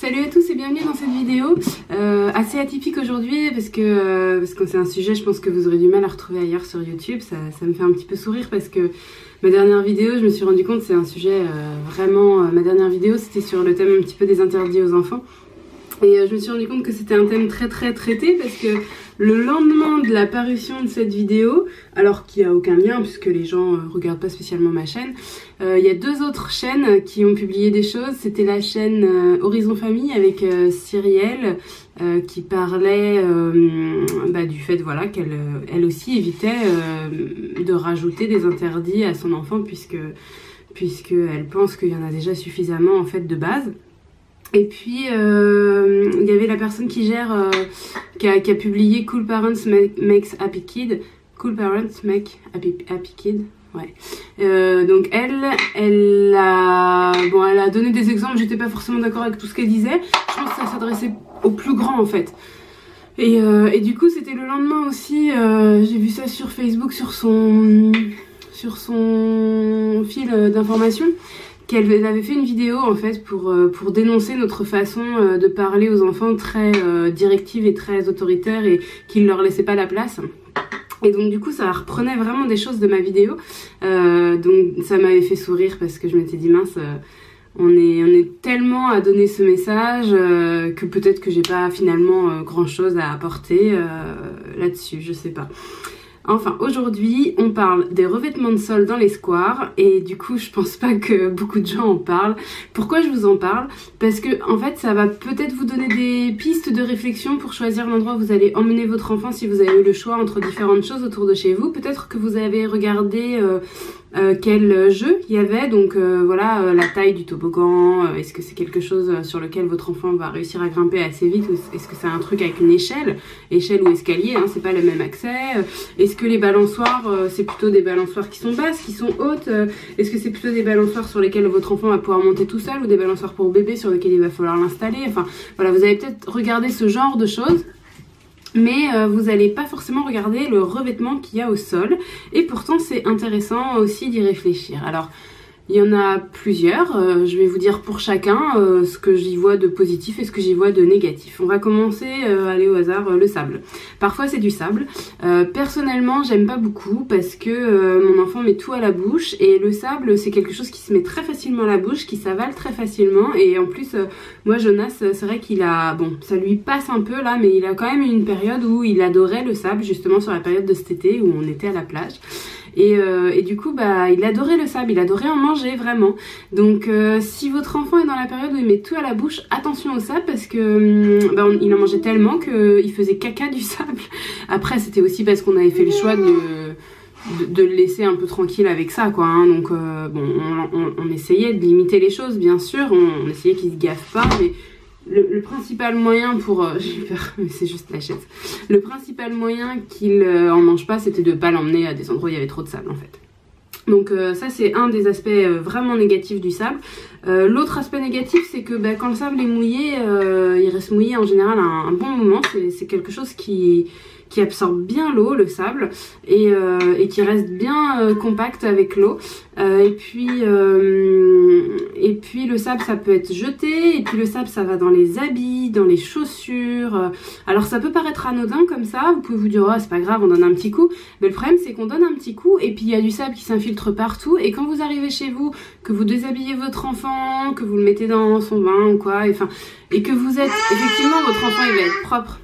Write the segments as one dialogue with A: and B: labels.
A: Salut à tous et bienvenue dans cette vidéo euh, assez atypique aujourd'hui parce que euh, parce c'est un sujet je pense que vous aurez du mal à retrouver ailleurs sur YouTube. Ça, ça me fait un petit peu sourire parce que ma dernière vidéo je me suis rendu compte c'est un sujet euh, vraiment ma dernière vidéo c'était sur le thème un petit peu des interdits aux enfants. Et je me suis rendu compte que c'était un thème très très traité parce que le lendemain de la parution de cette vidéo, alors qu'il n'y a aucun lien puisque les gens euh, regardent pas spécialement ma chaîne, euh, il y a deux autres chaînes qui ont publié des choses. C'était la chaîne euh, Horizon Famille avec Cyrielle qui parlait bah, du fait voilà qu'elle elle aussi évitait de rajouter des interdits à son enfant puisque puisque elle pense qu'il y en a déjà suffisamment en fait de base. Et puis, euh, il y avait la personne qui gère, euh, qui, a, publié Cool Parents Makes Happy Kid. Cool Parents Make Happy, happy Kid. Ouais. Euh, donc elle, elle a, bon, elle a donné des exemples. J'étais pas forcément d'accord avec tout ce qu'elle disait. Je pense que ça s'adressait aux plus grands en fait. Et, et du coup, c'était le lendemain aussi. J'ai vu ça sur Facebook, sur son, sur son fil d'information qu'elle avait fait une vidéo en fait pour, euh, pour dénoncer notre façon euh, de parler aux enfants très euh, directive et très autoritaire et qui ne leur laissait pas la place. Et donc du coup ça reprenait vraiment des choses de ma vidéo. donc ça m'avait fait sourire parce que je m'étais dit mince on est, on est tellement à donner ce message que peut-être que j'ai pas finalement grand chose à apporter là-dessus, je sais pas. Enfin, aujourd'hui, on parle des revêtements de sol dans les squares et du coup, je pense pas que beaucoup de gens en parlent. Pourquoi je vous en parle? Parce que en fait, ça va peut-être vous donner des pistes de réflexion pour choisir l'endroit où vous allez emmener votre enfant si vous avez eu le choix entre différentes choses autour de chez vous. Peut-être que vous avez regardé euh, euh, quel jeu il y avait, donc euh, voilà, euh, la taille du toboggan, est-ce que c'est quelque chose sur lequel votre enfant va réussir à grimper assez vite, ou est-ce que c'est un truc avec une échelle, échelle ou escalier, hein, c'est pas le même accès, est-ce que les balançoires, c'est plutôt des balançoires qui sont basses, qui sont hautes, est-ce que c'est plutôt des balançoires sur lesquelles votre enfant va pouvoir monter tout seul, ou des balançoires pour bébé sur lesquels il va falloir l'installer, enfin voilà, vous avez peut-être regardé ce genre de choses mais euh, vous n'allez pas forcément regarder le revêtement qu'il y a au sol et pourtant c'est intéressant aussi d'y réfléchir. Alors il y en a plusieurs, euh, je vais vous dire pour chacun euh, ce que j'y vois de positif et ce que j'y vois de négatif. On va commencer, euh, aller au hasard, le sable. Parfois c'est du sable. personnellement j'aime pas beaucoup parce que mon enfant met tout à la bouche et le sable c'est quelque chose qui se met très facilement à la bouche, qui s'avale très facilement et en plus moi Jonas c'est vrai qu'il a, bon ça lui passe un peu là mais il a quand même une période où il adorait le sable justement sur la période de cet été où on était à la plage. Et, euh, et, du coup, bah, il adorait le sable, il adorait en manger vraiment. Donc, euh, si votre enfant est dans la période où il met tout à la bouche, attention au sable parce que hum, bah, il en mangeait tellement qu'il faisait caca du sable. Après, c'était aussi parce qu'on avait fait le choix de le laisser un peu tranquille avec ça quoi hein. donc euh, bon on, essayait de limiter les choses bien sûr on, on essayait qu'il se gaffe pas mais le, principal moyen pour... Euh, j'ai peur, mais c'est juste la chaise. Le principal moyen qu'il euh, en mange pas, c'était de pas l'emmener à des endroits où il y avait trop de sable en fait. Donc euh, ça c'est un des aspects vraiment négatifs du sable. L'autre aspect négatif c'est que bah, quand le sable est mouillé, il reste mouillé en général un bon moment. C'est quelque chose qui, qui absorbe bien l'eau, le sable, et, euh, et, qui reste bien euh, compact avec l'eau. Euh, et puis et puis le sable ça peut être jeté, et puis le sable ça va dans les habits, dans les chaussures. Alors ça peut paraître anodin comme ça, vous pouvez vous dire oh c'est pas grave, on donne un petit coup. Mais le problème c'est qu'on donne un petit coup et puis il y a du sable qui s'infiltre partout. Et quand vous arrivez chez vous, que vous déshabillez votre enfant, que vous le mettez dans son bain ou quoi, et, et que vous êtes effectivement votre enfant il va être propre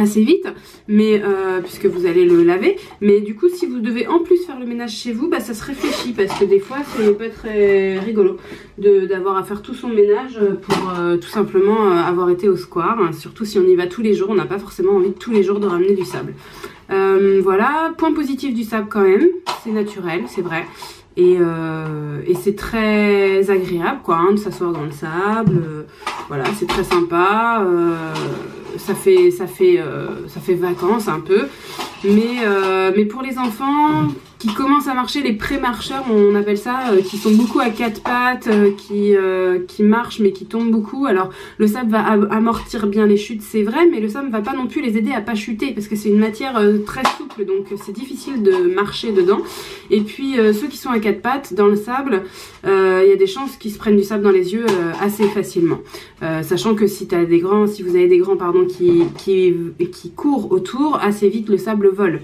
A: assez vite, mais euh, puisque vous allez le laver. Mais du coup, si vous devez en plus faire le ménage chez vous, bah ça se réfléchit parce que des fois, c'est pas très rigolo d'avoir à faire tout son ménage pour euh, tout simplement euh, avoir été au square. Surtout si on y va tous les jours, on n'a pas forcément envie tous les jours de ramener du sable. voilà, point positif du sable quand même, c'est naturel, c'est vrai. Et, et c'est très agréable quoi, hein, de s'asseoir dans le sable. voilà, c'est très sympa ça fait, ça fait, euh, ça fait vacances un peu. Mais, euh, mais pour les enfants, qui commencent à marcher, les pré-marcheurs, on appelle ça, euh, qui sont beaucoup à quatre pattes, euh, qui, euh, qui marchent mais qui tombent beaucoup. Alors le sable va amortir bien les chutes, c'est vrai, mais le sable ne va pas non plus les aider à pas chuter parce que c'est une matière très souple, donc c'est difficile de marcher dedans. Et puis ceux qui sont à quatre pattes, dans le sable, il y a des chances qu'ils se prennent du sable dans les yeux assez facilement. sachant que si, as des grands, si vous avez des grands pardon, qui courent autour, assez vite le sable vole.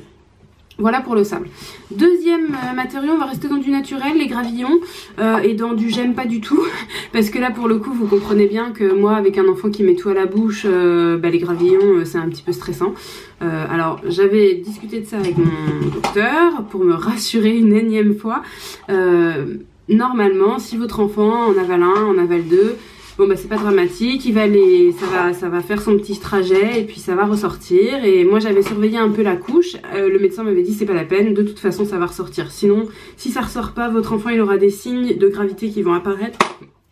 A: Voilà pour le sable. Deuxième euh, matériau, on va rester dans du naturel, les gravillons, euh, et dans du j'aime pas du tout, parce que là pour le coup vous comprenez bien que moi avec un enfant qui met tout à la bouche, euh, bah, les gravillons c'est un petit peu stressant. alors j'avais discuté de ça avec mon docteur pour me rassurer une énième fois. normalement si votre enfant en avale un, en avale deux, Bon bah c'est pas dramatique, il va aller, ça va, ça va faire son petit trajet et puis ça va ressortir. Et moi j'avais surveillé un peu la couche. Euh, le médecin m'avait dit c'est pas la peine, de toute façon ça va ressortir. Sinon, si ça ressort pas, votre enfant il aura des signes de gravité qui vont apparaître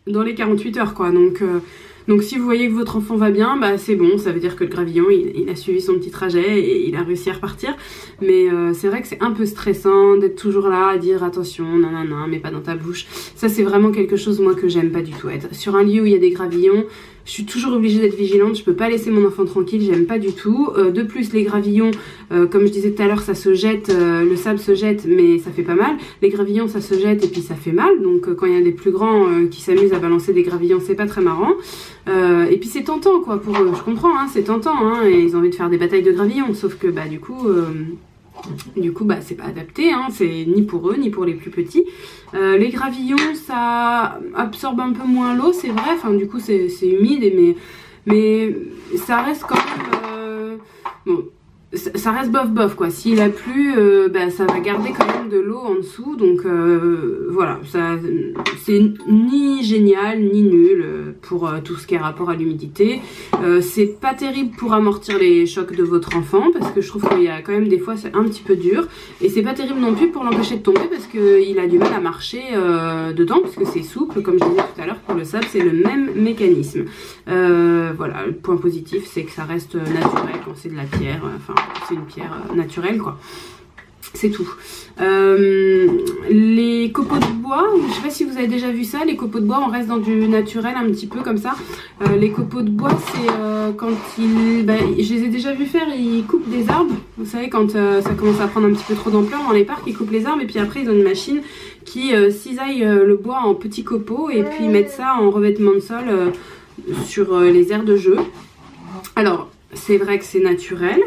A: dans les 48 heures quoi. Donc euh, donc si vous voyez que votre enfant va bien, bah c'est bon, ça veut dire que le gravillon il, a suivi son petit trajet et il a réussi à repartir. Mais euh, c'est vrai que c'est un peu stressant d'être toujours là à dire attention, non, mais pas dans ta bouche. Ça c'est vraiment quelque chose moi que j'aime pas du tout être. Sur un lieu où il y a des gravillons, je suis toujours obligée d'être vigilante, je peux pas laisser mon enfant tranquille, j'aime pas du tout. Euh, de plus, les gravillons, euh, comme je disais tout à l'heure, ça se jette, euh, le sable se jette, mais ça fait pas mal. Les gravillons, ça se jette et puis ça fait mal. Donc quand il y a des plus grands qui s'amusent à balancer des gravillons, c'est pas très marrant. et puis c'est tentant quoi pour eux, je comprends, hein, c'est tentant, hein, et ils ont envie de faire des batailles de gravillons, sauf que bah du coup du coup, bah, c'est pas adapté, hein, c'est ni pour eux, ni pour les plus petits. Euh, les gravillons, ça absorbe un peu moins l'eau, c'est vrai, enfin, du coup, c'est humide, mais, mais ça reste quand même... Euh, bon, ça reste bof bof quoi. S'il a plu, euh, bah, ça va garder quand même de l'eau en dessous. Donc euh, voilà, ça c'est ni génial ni nul euh, pour tout ce qui est rapport à l'humidité. c'est pas terrible pour amortir les chocs de votre enfant parce que je trouve qu'il y a quand même des fois c'est un petit peu dur. Et c'est pas terrible non plus pour l'empêcher de tomber parce qu'il a du mal à marcher dedans parce que c'est souple. Comme je disais tout à l'heure pour le sable, c'est le même mécanisme. voilà, le point positif c'est que ça reste naturel quand c'est de la pierre. Enfin c'est une pierre euh, naturelle quoi. C'est tout. Euh, les copeaux de bois, je sais pas si vous avez déjà vu ça, les copeaux de bois, on reste dans du naturel un petit peu comme ça. Euh, les copeaux de bois, c'est quand ils... Ben, je les ai déjà vu faire, ils coupent des arbres. Vous savez, quand ça commence à prendre un petit peu trop d'ampleur dans les parcs, ils coupent les arbres et puis après ils ont une machine qui cisaille le bois en petits copeaux et puis ils mettent ça en revêtement de sol sur les aires de jeu. Alors, c'est vrai que c'est naturel.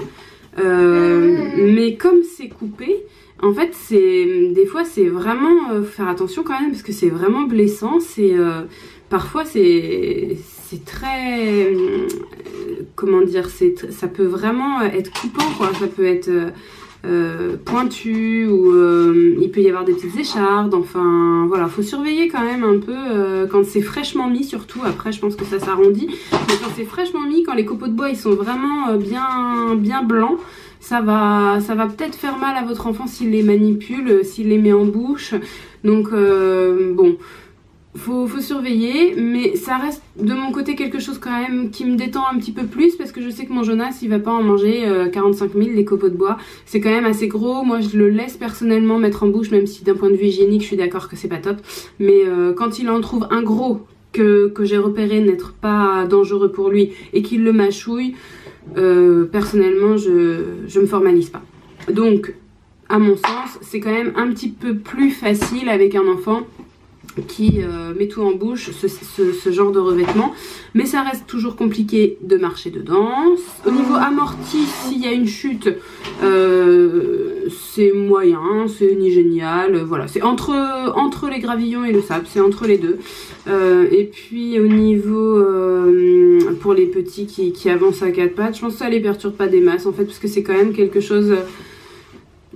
A: Euh, mais comme c'est coupé, en fait, c'est des fois c'est vraiment euh, faire attention quand même parce que c'est vraiment blessant. C'est euh, parfois c'est c'est très comment dire, c'est ça peut vraiment être coupant quoi. Ça peut être pointu ou il peut y avoir des petites échardes. Enfin voilà, faut surveiller quand même un peu quand c'est fraîchement mis surtout. Après, je pense que ça s'arrondit. Mais quand c'est fraîchement mis, quand les copeaux de bois ils sont vraiment bien bien blancs ça va, ça va peut-être faire mal à votre enfant s'il les manipule, s'il les met en bouche. Donc euh, bon, faut, faut surveiller, mais ça reste de mon côté quelque chose quand même qui me détend un petit peu plus parce que je sais que mon Jonas il va pas en manger 45 euh, 000 des copeaux de bois. C'est quand même assez gros. Moi je le laisse personnellement mettre en bouche, même si d'un point de vue hygiénique je suis d'accord que c'est pas top. Mais euh, quand il en trouve un gros que, que j'ai repéré n'être pas dangereux pour lui et qu'il le mâchouille, euh, personnellement, je, je me formalise pas. Donc, à mon sens, c'est quand même un petit peu plus facile avec un enfant qui euh, met tout en bouche, ce, genre de revêtement. Mais ça reste toujours compliqué de marcher dedans. Au niveau amorti, s'il y a une chute, euh, c'est moyen, c'est ni génial. Voilà, c'est entre, entre les gravillons et le sable, c'est entre les deux. et puis au niveau pour les petits qui, avancent à quatre pattes. Je pense que ça les perturbe pas des masses en fait, parce que c'est quand même quelque chose...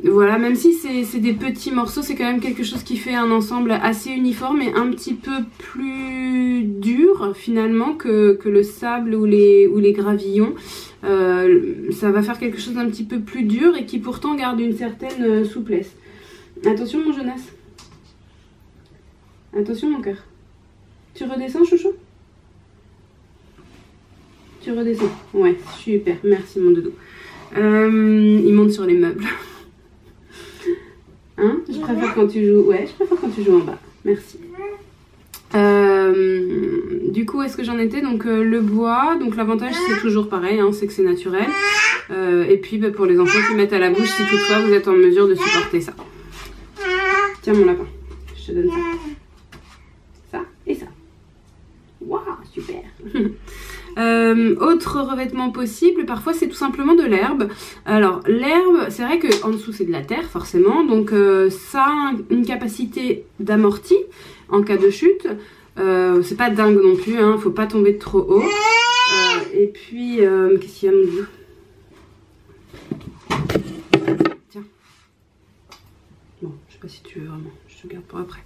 A: Voilà, même si c'est des petits morceaux, c'est quand même quelque chose qui fait un ensemble assez uniforme et un petit peu plus dur finalement que, le sable ou les, ou les gravillons. Euh, ça va faire quelque chose d'un petit peu plus dur et qui pourtant garde une certaine euh, souplesse. Attention mon Jonas. Attention mon cœur. Tu redescends chouchou? Tu redescends. Ouais, super. Merci mon doudou. Euh, il monte sur les meubles. Hein Je préfère quand tu joues. Ouais, je préfère quand tu joues en bas. Merci. Euh, du coup, est-ce que j'en étais? Donc euh, le bois, donc l'avantage c'est toujours pareil, hein, c'est que c'est naturel. Euh, et puis bah, pour les enfants qui mettent à la bouche, si toutefois vous êtes en mesure de supporter ça. Tiens mon lapin, je te donne ça. Ça et ça. Waouh, super Euh, autre revêtement possible, parfois c'est tout simplement de l'herbe. Alors l'herbe, c'est vrai qu'en dessous c'est de la terre forcément, donc euh, ça a une capacité d'amorti en cas de chute. Euh, c'est pas dingue non plus, hein, faut pas tomber de trop haut. Et puis, qu'est-ce qu'il y a Tiens. Bon, je sais pas si tu veux vraiment, je garde pour après.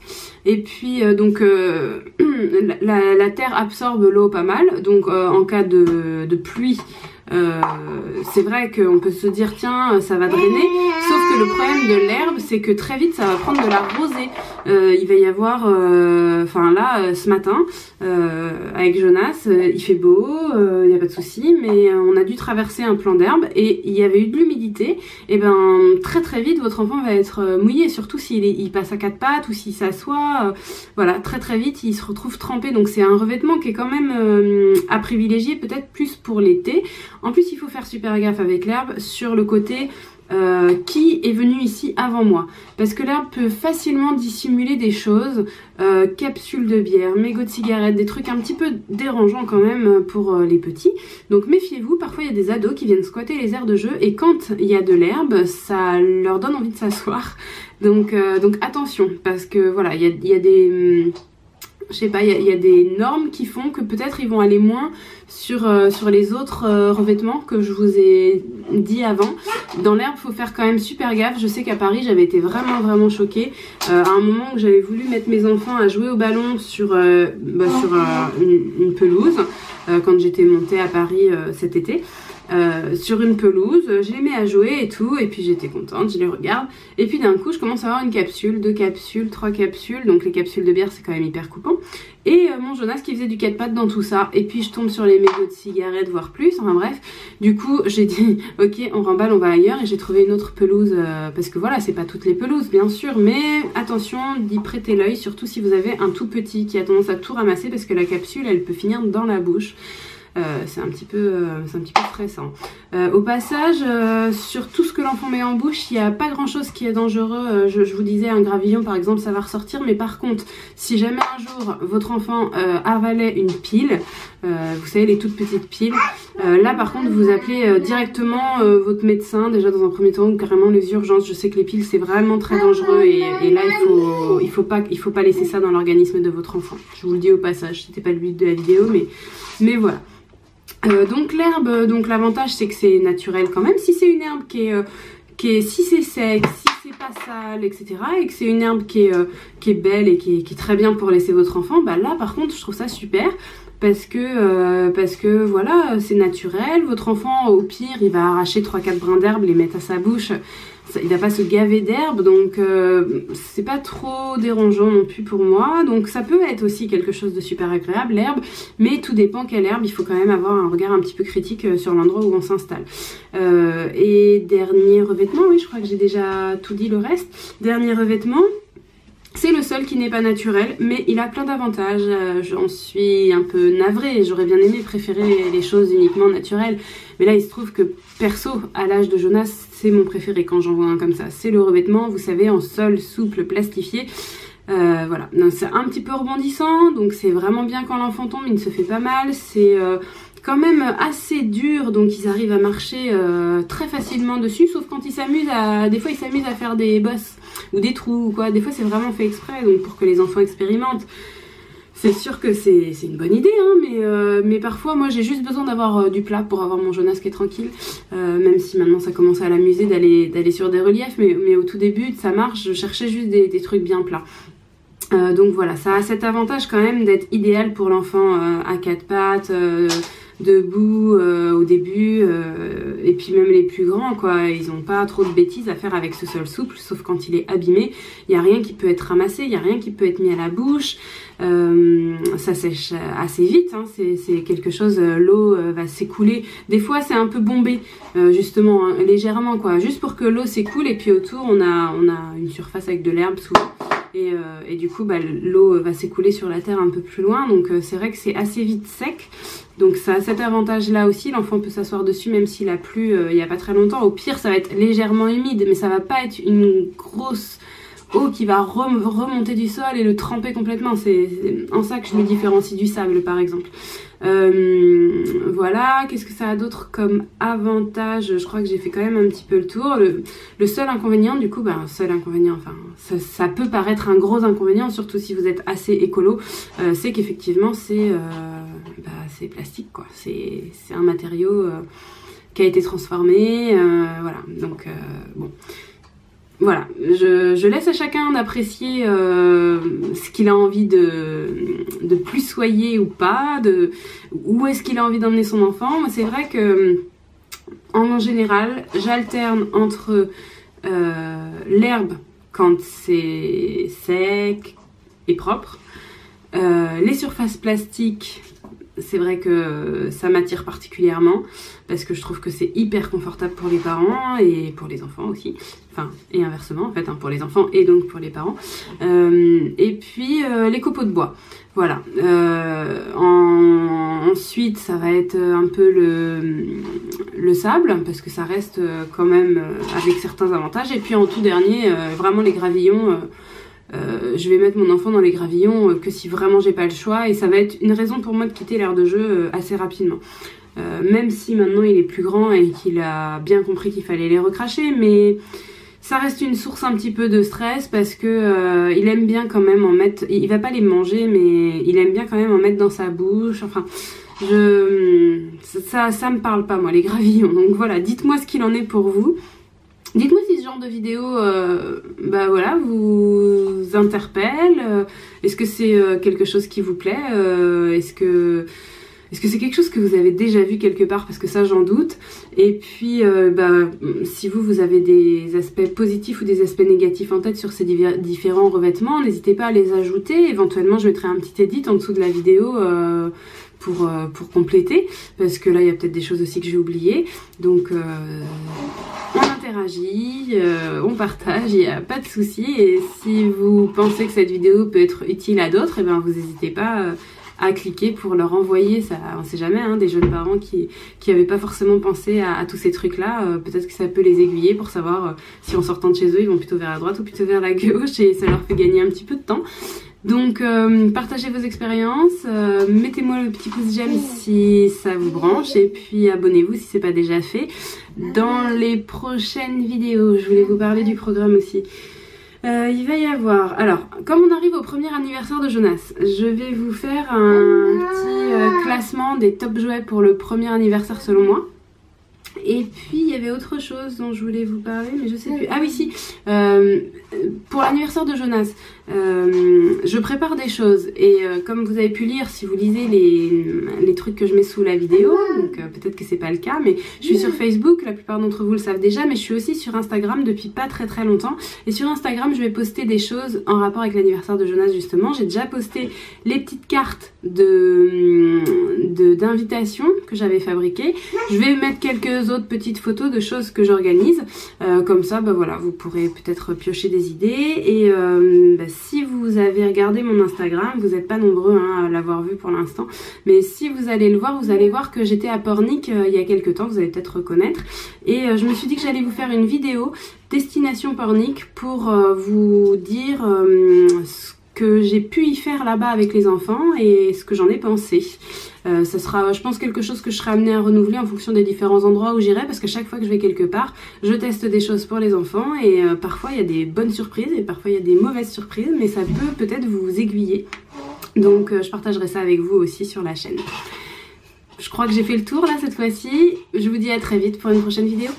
A: Et puis, euh, donc, euh, la, la terre absorbe l'eau pas mal, donc euh, en cas de, de pluie, euh, c'est vrai qu'on peut se dire tiens ça va drainer. Sauf que le problème de l'herbe c'est que très vite ça va prendre de la rosée. Euh, il va y avoir euh, enfin là euh, ce matin avec Jonas il fait beau il n'y a pas de souci mais on a dû traverser un plan d'herbe et il y avait eu de l'humidité. Et ben très très vite votre enfant va être mouillé surtout s'il il passe à quatre pattes ou s'il s'assoit voilà très très vite il se retrouve trempé. Donc c'est un revêtement qui est quand même à privilégier peut-être plus pour l'été en plus, il faut faire super gaffe avec l'herbe sur le côté euh, qui est venu ici avant moi. Parce que l'herbe peut facilement dissimuler des choses, euh, capsules de bière, mégots de cigarettes, des trucs un petit peu dérangeants quand même pour euh, les petits. Donc méfiez-vous, parfois il y a des ados qui viennent squatter les aires de jeu et quand il y a de l'herbe, ça leur donne envie de s'asseoir. Donc, attention, parce que voilà, il y a, il y a des... Hum, je sais pas, il y, a des normes qui font que peut-être ils vont aller moins sur, euh, les autres euh, revêtements que je vous ai dit avant. Dans l'herbe, faut faire quand même super gaffe. Je sais qu'à Paris, j'avais été vraiment vraiment choquée. Euh, à un moment où j'avais voulu mettre mes enfants à jouer au ballon sur, bah, une, pelouse, quand j'étais montée à Paris cet été. Euh, sur une pelouse, je les mets à jouer et tout, et puis j'étais contente, je les regarde, et puis d'un coup je commence à avoir une capsule, deux capsules, trois capsules, donc les capsules de bière c'est quand même hyper coupant, et euh, mon Jonas qui faisait du 4 pattes dans tout ça, et puis je tombe sur les mégots de cigarettes, voire plus, enfin bref, du coup j'ai dit ok on remballe, on va ailleurs, et j'ai trouvé une autre pelouse, euh, parce que voilà c'est pas toutes les pelouses bien sûr, mais attention d'y prêter l'œil, surtout si vous avez un tout petit qui a tendance à tout ramasser, parce que la capsule elle peut finir dans la bouche. Euh, c'est un petit peu, euh, c'est un petit peu stressant. Euh, au passage, sur tout ce que l'enfant met en bouche, il n'y a pas grand chose qui est dangereux. Je, vous disais un gravillon par exemple, ça va ressortir, mais par contre, si jamais un jour votre enfant avalait une pile, vous savez les toutes petites piles, là par contre vous appelez directement votre médecin déjà dans un premier temps ou carrément les urgences. Je sais que les piles c'est vraiment très dangereux et, et, là il faut, il faut pas, il faut pas laisser ça dans l'organisme de votre enfant. Je vous le dis au passage, c'était pas le but de la vidéo, mais, mais voilà. Euh, donc l'herbe, donc l'avantage c'est que c'est naturel quand même. Si c'est une herbe qui est, euh, si c'est sec, si c'est pas sale, etc. et que c'est une herbe qui est, euh, belle et qui est, très bien pour laisser votre enfant, bah là par contre je trouve ça super parce que parce que voilà c'est naturel. Votre enfant au pire il va arracher 3-4 brins d'herbe, les mettre à sa bouche il va pas se gaver d'herbe, donc euh, c'est pas trop dérangeant non plus pour moi. Donc ça peut être aussi quelque chose de super agréable, l'herbe, mais tout dépend quelle herbe. Il faut quand même avoir un regard un petit peu critique euh, sur l'endroit où on s'installe. Euh, et dernier revêtement, oui, je crois que j'ai déjà tout dit le reste. Dernier revêtement, c'est le seul qui n'est pas naturel, mais il a plein d'avantages. Euh, J'en suis un peu navrée. J'aurais bien aimé préférer les choses uniquement naturelles. Mais là, il se trouve que perso, à l'âge de Jonas, c'est mon préféré quand j'en vois un comme ça. C'est le revêtement, vous savez, en sol souple, plastifié. Euh, voilà, c'est un petit peu rebondissant, donc c'est vraiment bien quand l'enfant tombe, il ne se fait pas mal. C'est euh, quand même assez dur, donc ils arrivent à marcher euh, très facilement dessus, sauf quand ils s'amusent à... Des fois ils s'amusent à faire des bosses ou des trous ou quoi, des fois c'est vraiment fait exprès, donc pour que les enfants expérimentent. C'est sûr que c'est une bonne idée, hein, mais, euh, mais parfois moi j'ai juste besoin d'avoir euh, du plat pour avoir mon Jonas qui est tranquille, euh, même si maintenant ça commence à l'amuser d'aller sur des reliefs, mais, au tout début sa marche je cherchais juste des, trucs bien plats. Donc voilà, ça a cet avantage quand même d'être idéal pour l'enfant à quatre pattes, debout au début, et puis même les plus grands, quoi, ils n'ont pas trop de bêtises à faire avec ce sol souple, sauf quand il est abîmé. Il n'y a rien qui peut être ramassé, il n'y a rien qui peut être mis à la bouche. ça sèche assez vite, hein, c'est quelque chose, l'eau va s'écouler. Des fois c'est un peu bombé, justement, hein, légèrement, quoi, juste pour que l'eau s'écoule, et puis autour on a, on a une surface avec de l'herbe souvent. Euh, et, du coup bah, l'eau va s'écouler sur la terre un peu plus loin. Donc euh, c'est vrai que c'est assez vite sec. Donc ça a cet avantage là aussi. L'enfant peut s'asseoir dessus même s'il a plu euh, il n'y a pas très longtemps. Au pire ça va être légèrement humide mais ça va pas être une grosse eau qui va remonter du sol et le tremper complètement c'est en ça que je me différencie du sable par exemple euh, voilà, qu'est-ce que ça a d'autre comme avantage? Je crois que j'ai fait quand même un petit peu le tour. Le, seul inconvénient, du coup, ben, seul inconvénient, enfin, ça, peut paraître un gros inconvénient, surtout si vous êtes assez écolo, euh, c'est qu'effectivement, c'est euh, bah, plastique, quoi. C'est un matériau qui a été transformé, voilà. Donc, bon voilà, je, laisse à chacun d'apprécier euh, ce qu'il a envie de, plus soyer ou pas, de où est-ce qu'il a envie d'emmener son enfant. C'est vrai que en général, j'alterne entre euh, l'herbe quand c'est sec et propre, euh, les surfaces plastiques c'est vrai que ça m'attire particulièrement parce que je trouve que c'est hyper confortable pour les parents et pour les enfants aussi. Enfin, et inversement en fait, hein, pour les enfants et donc pour les parents. Euh, et puis euh, les copeaux de bois. Voilà. Euh, ensuite, ça va être un peu le, le sable parce que ça reste quand même avec certains avantages. Et puis en tout dernier, vraiment les gravillons euh, je vais mettre mon enfant dans les gravillons euh, que si vraiment j'ai pas le choix et ça va être une raison pour moi de quitter l'air de jeu euh, assez rapidement. même si maintenant il est plus grand et qu'il a bien compris qu'il fallait les recracher, mais ça reste une source un petit peu de stress parce que il aime bien quand même en mettre. Il va pas les manger, mais il aime bien quand même en mettre dans sa bouche. Enfin, je ça ça me parle pas moi les gravillons. Donc voilà, dites-moi ce qu'il en est pour vous. Dites-moi si ce genre de vidéo, euh, bah voilà, vous interpelle. Euh, est-ce que c'est euh, quelque chose qui vous plaît Est-ce que c'est quelque chose que vous avez déjà vu quelque part? Parce que ça, j'en doute. Et puis, bah, si vous, vous avez des aspects positifs ou des aspects négatifs en tête sur ces différents revêtements, n'hésitez pas à les ajouter. Éventuellement, je mettrai un petit edit en dessous de la vidéo pour, pour compléter. Parce que là, il y a peut-être des choses aussi que j'ai oubliées. Donc, interagit, euh, on partage, il n'y a pas de souci. Et si vous pensez que cette vidéo peut être utile à d'autres, eh ben vous n'hésitez pas euh, à cliquer pour leur envoyer, ça, on sait jamais, hein, des jeunes parents qui qui n'avaient pas forcément pensé à, tous ces trucs-là, euh, peut-être que ça peut les aiguiller pour savoir si en sortant de chez eux, ils vont plutôt vers la droite ou plutôt vers la gauche, et ça leur fait gagner un petit peu de temps. Donc partagez vos expériences, mettez-moi le petit pouce j'aime si ça vous branche et puis abonnez-vous si c'est pas déjà fait dans les prochaines vidéos. Je voulais vous parler du programme aussi. Euh, il va y avoir... Alors, comme on arrive au premier anniversaire de Jonas, je vais vous faire un petit euh, classement des top jouets pour le premier anniversaire selon moi. Et puis il y avait autre chose dont je voulais vous parler, mais je sais plus. Ah oui, si. Euh, pour l'anniversaire de Jonas, euh, je prépare des choses et euh, comme vous avez pu lire si vous lisez les, les trucs que je mets sous la vidéo, donc euh, peut-être que c'est pas le cas, mais je suis sur Facebook, la plupart d'entre vous le savent déjà, mais je suis aussi sur Instagram depuis pas très très longtemps. Et sur Instagram, je vais poster des choses en rapport avec l'anniversaire de Jonas justement. J'ai déjà posté les petites cartes de d'invitation que j'avais fabriquées. Je vais mettre quelques autres petites photos de choses que j'organise. comme ça, bah voilà, vous pourrez peut-être piocher des idées et bah, si vous avez regardé mon Instagram, vous n'êtes pas nombreux hein, à l'avoir vu pour l'instant, mais si vous allez le voir, vous allez voir que j'étais à Pornic euh, il y a quelques temps, vous allez peut-être reconnaître, et euh, je me suis dit que j'allais vous faire une vidéo destination Pornic pour euh, vous dire ce que j'ai pu y faire là-bas avec les enfants et ce que j'en ai pensé. Euh, ça sera, je pense, quelque chose que je serai amenée à renouveler en fonction des différents endroits où j'irai parce que chaque fois que je vais quelque part, je teste des choses pour les enfants et euh, parfois il y a des bonnes surprises et parfois il y a des mauvaises surprises, mais ça peut peut-être vous aiguiller. Donc euh, je partagerai ça avec vous aussi sur la chaîne. Je crois que j'ai fait le tour là cette fois-ci. Je vous dis à très vite pour une prochaine vidéo.